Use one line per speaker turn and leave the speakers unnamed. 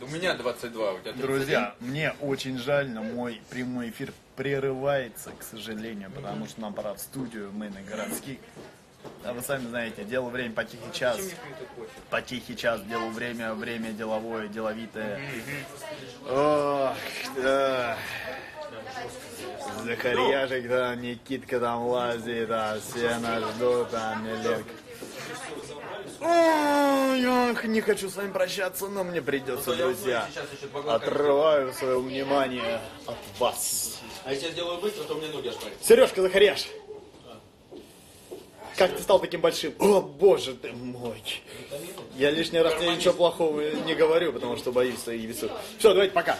У меня 22, у тебя 31.
Друзья, мне очень жаль, но мой прямой эфир прерывается, к сожалению, потому что нам пора в студию, мы на городских. А вы сами знаете, дело время по тихий час. По тихий час, дело время, время деловое, деловитое. Ох, да. Захарьяшек там, Никитка там лазит, а все нас ждут, там, Миленко. Ох, не хочу с вами прощаться, но мне придется, друзья.
Два глаза.
Отрываю свое внимание от вас.
А если я сделаю быстро, то мне ноги ошпарят.
Сережка Захарьяш! Как ты стал таким большим? О, боже ты мой! Я лишний раз тебе ничего плохого не говорю, потому что боюсь своих весов. Все, давайте пока.